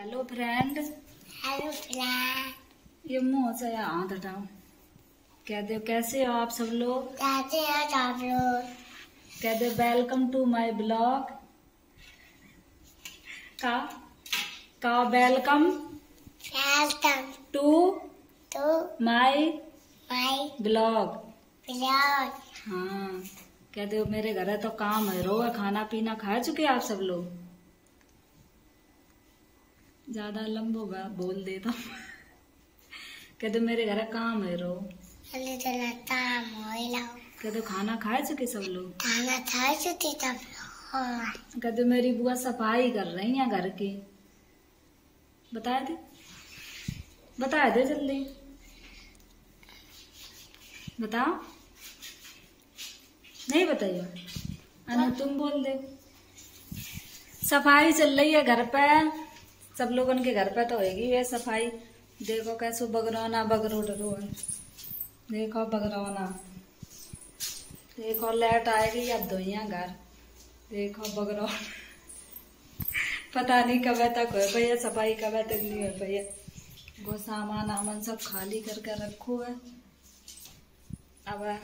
Hello friend hello friend ये मुँह से हाथ हटाओ कह दो कैसे हो आप सब लोग? कैसे हैं आप लोग? कह दो वेलकम टू माय ब्लॉग का? का welcome welcome to to my my blog blog हाँ। कह दो मेरे घर है तो काम है रो है खाना पीना खा चुके आप सब लोग? ज़्यादा लंबो बा बोल देता कह दो मेरे घर काम है रो। अरे जना काम कह दो खाना खा चुके सब लोग? खाना खा चुकी तब हाँ कह दो मेरी बुआ सफ़ाई कर रही है घर की। बता दे। बता दे जल्दी। बताओ। नहीं बताइए अनु तुम बोल दे। सफ़ाई चल रही है घर पे सब लोगन के घर पे तो होगी ये सफ़ाई। देखो कैसे बगरौना बगरो डरो देखो बगरौना। देखो लाइट आएगी अब धोइया घर। देखो बगरो पता नहीं कब तक हो भैया सफ़ाई कब तक नहीं हो। भैया वो सामान आमान सब खाली करके रखो है। अब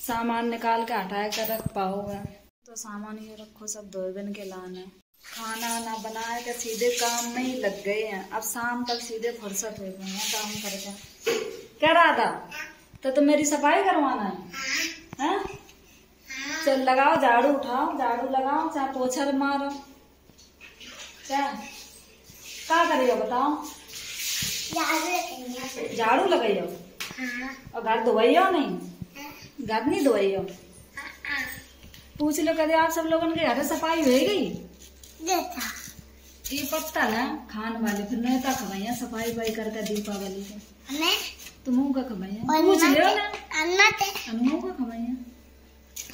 सामान निकाल के हटा कर रख पाओ है। तो सामान ये रखो, सब धोए बिन के लाने। खाना वाना बनाए के सीधे काम में ही लग गए हैं। अब शाम तक सीधे फुर्सत हो गई है काम करके। रहा था तो तुम मेरी सफ़ाई करवाना है? हैं? चल लगाओ, झाड़ू उठाओ, झाड़ू लगाओ, चाहे पोछा मारो। क्या? क्या करियो बताओ? झाड़ू लगाइयो? और घर धोइयो नहीं? घर नहीं धोइयो? पूछ लो कदे आप सब लोगों के घर सफ़ाई हो गई? ये पता ना खान वाले फिर नेता खवाइया सफ़ाई वफाई करके दीपावली के तुम का खवाइया पूछ लो ना। अन्ना ते अनु का खवाइया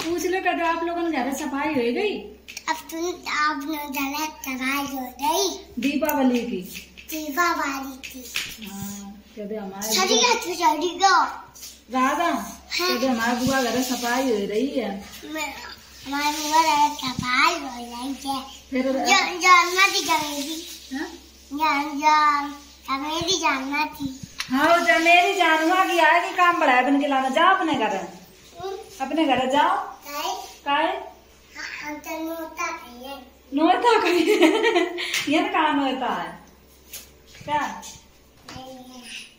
पूछ लो कदे आप लोगों के घर सफ़ाई हो गई? अब तुम आपने जला तबाही हो गई। दीपावली की। दीपावली की। हाँ कदे हमारे बुआ- तू राधा कदे हमारे बुआ घर सफ़ाई हो रही है? हमारे ऊपर एक तबाही हो गई है। फिर जान जानना थी कमेटी हाँ? जान जान कमेटी जानना थी। हाँ जो मेरी जानवा की आएगी काम बढ़ाए बन के लाना। जाओ अपने घर। अपने घर जाओ। काय काय हम तो नोता करिए ये काम होता है। क्या?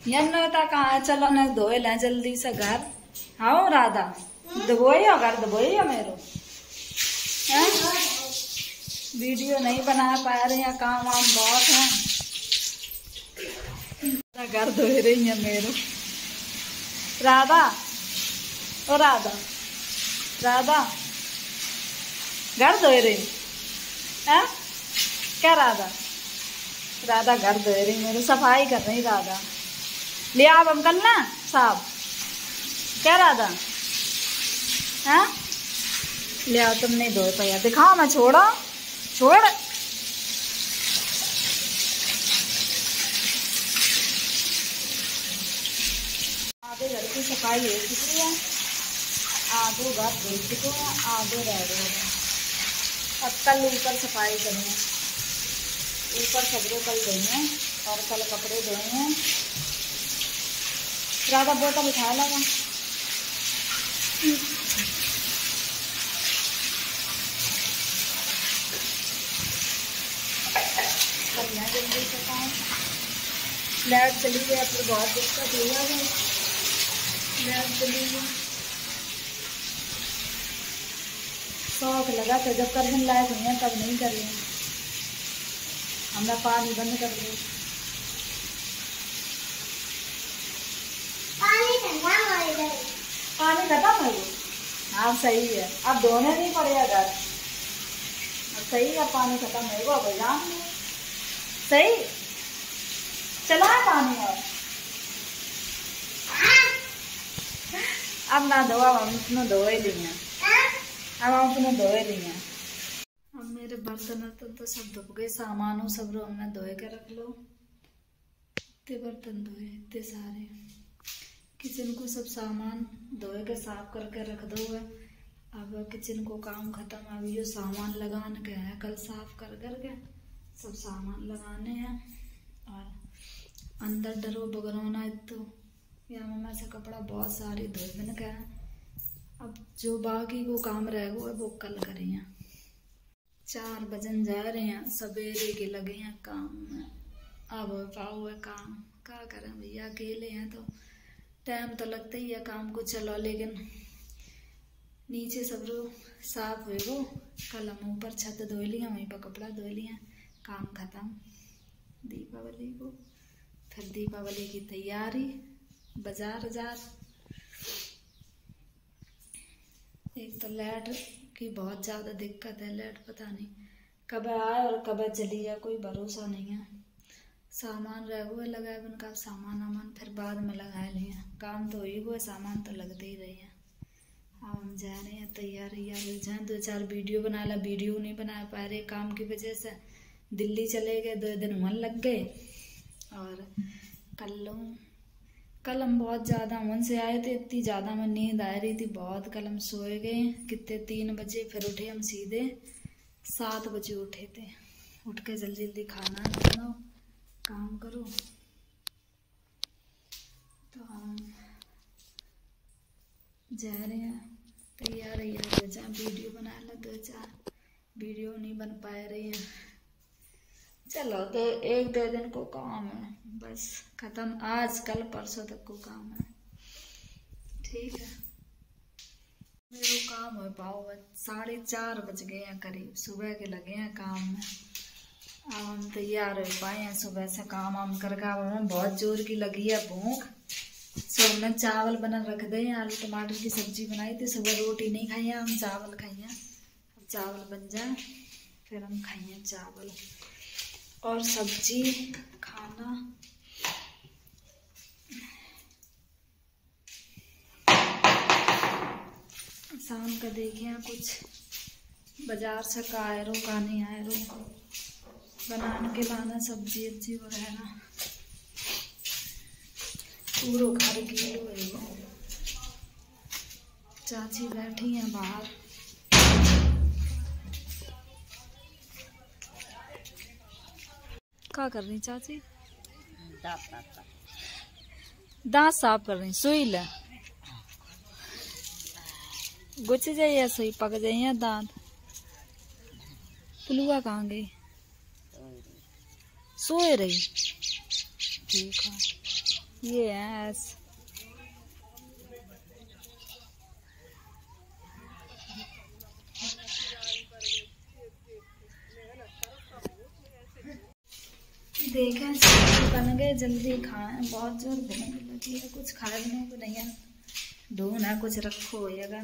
ये नोता कहाँ है? चलो न धोए लें जल्दी से घर। हाँ राधा। धोइयो घर? धोइयो मेरो? हैं? वीडियो नहीं बना पा रहे हैं, काम वाम बहुत है। घर धो रही है मेरो। राधा, ओ राधा राधा घर धो रही। है? क्या राधा? राधा घर धो रही, मेरे सफ़ाई कर रही राधा। ले आप हम करना साहब। क्या राधा? हैं? ले आओ तुम नहीं धो पाया दिखाओ मैं छोड़ो। छोड़। आधे घर की सफ़ाई हो चुकी है? आधे घर धो चुके हैं, आधे रह गए हैं। अब कल ऊपर सफ़ाई करेंगे ऊपर सगरे कल धोएँगे और कल कपड़े धोएँगे ज़्यादा बोतल उठा लगा करना जल्दी से काम लाइट चली गई अब तो बहुत दिक्कत हो। गया लाइट चली गई। शौक लगा था जब कर दिन लायक हुई हैं तब नहीं कर रही हमने पानी बंद कर दिया। पानी हो खत्म हो हाँ सही है। अब धोने नहीं पड़ेगा घर। अब सही है पानी खत्म होगा भैया सही? चला है। पानी और अब ना धोआ हम अपने धोए लिए अब हम अपने धोए लिए अब मेरे बर्तन वर्तन तो सब धुप गए, सामानों सब रो, हमने धोए के रख लो। इतने बर्तन धोए, इतने सारे। किचन को सब सामान धोए के, साफ़ करके रख दो है। अब किचन को काम खत्म, अब ये सामान लगाने के है, कल साफ़ कर करके सब सामान लगाने हैं। और अंदर डरो बगरौना तो। यहाँ में से कपड़ा बहुत सारी धोए बिन का अब जो बाकी वो काम रह गो वो कल करे हैं चार बजन जा रहे हैं, सवेरे के लगे हैं काम। में अब पाओ है काम। क्या करें भैया, अकेले हैं तो टाइम तो लगता ही है काम को चलो लेकिन नीचे सब रो, साफ़ हुए वो कल हम ऊपर छत धो लिया वहीं पर कपड़ा धो लिया काम खत्म। दीपावली को फिर दीपावली की तैयारी, बाज़ार बाज़ार एक तो लाइट की बहुत ज़्यादा दिक्कत है, लाइट पता नहीं कब आए और कब चली जाए कोई भरोसा नहीं है। सामान रह हुए लगाए उनका सामान वामान फिर बाद में लगा लिए काम तो ही हुआ सामान तो लगते ही रहे हैं। अब हम जा रहे हैं, तैयार यार जाए दो चार वीडियो बना ला, वीडियो नहीं बना पा रहे, काम की वजह से दिल्ली चले गए, दो दिन मन लग गए। और कल कल हम बहुत ज़्यादा मन से आए थे, इतनी ज़्यादा में नींद आ रही थी बहुत। कल हम सोए गए, कितने तीन बजे फिर उठे हम सीधे, सात बजे उठे थे। उठ के जल्दी जल्दी खाना बनाओ काम करो। तो हम जा रहे हैं, तैयार तो है जहाँ वीडियो बना लो दो चार वीडियो नहीं बन पा रही हैं। चलो तो एक, दो दिन को काम है, बस खत्म। आज, कल, परसों तक को काम है। ठीक है। मेरे काम हो पाओ साढ़े चार बज गए हैं करीब। सुबह के लगे हैं काम में। अब हम तैयार हो पाए हैं, सुबह से काम वाम करके बहुत ज़ोर की लगी है भूख। सो हमने चावल बना रख दे आलू टमाटर की सब्ज़ी बनाई थी। सुबह रोटी नहीं खाई हम चावल खाइए चावल बन जाए, फिर हम खाइए चावल। और सब्ज़ी, खाना। शाम का देखे कुछ। बाज़ार से आयरो का नहीं आयरो बनाने के लाना सब्ज़ी अच्छी वगैरह। पूरा घर की चाची बैठी हैं बाहर। क्या कर रही चाची। दांत साफ़ कर रही सुई ले। गुच जाइए सुई पक जाइए दांत। पुलुआ कहाँ गई? सोए रही। ठीक है। ये है देखें बन गए, जल्दी खाएँ बहुत ज़ोर भूख लगी है, कुछ खाए को नहीं ढूंढ है कुछ रखो होएगा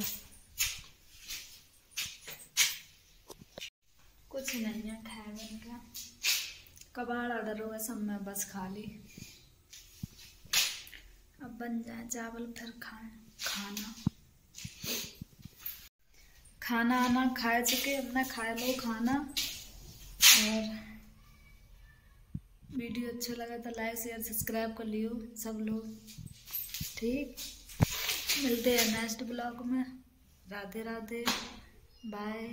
कुछ नहीं है खाए का कबाड़ ऑर्डर होगा सब में बस खा ली। अब बन जाए चावल, फिर खाएँ, खाना। खाना आना खाए चुके अपना खाए लो खाना। और वीडियो अच्छा लगा तो लाइक, शेयर, सब्सक्राइब कर लियो सब लोग। ठीक? मिलते हैं नेक्स्ट ब्लॉग में। राधे राधे बाय।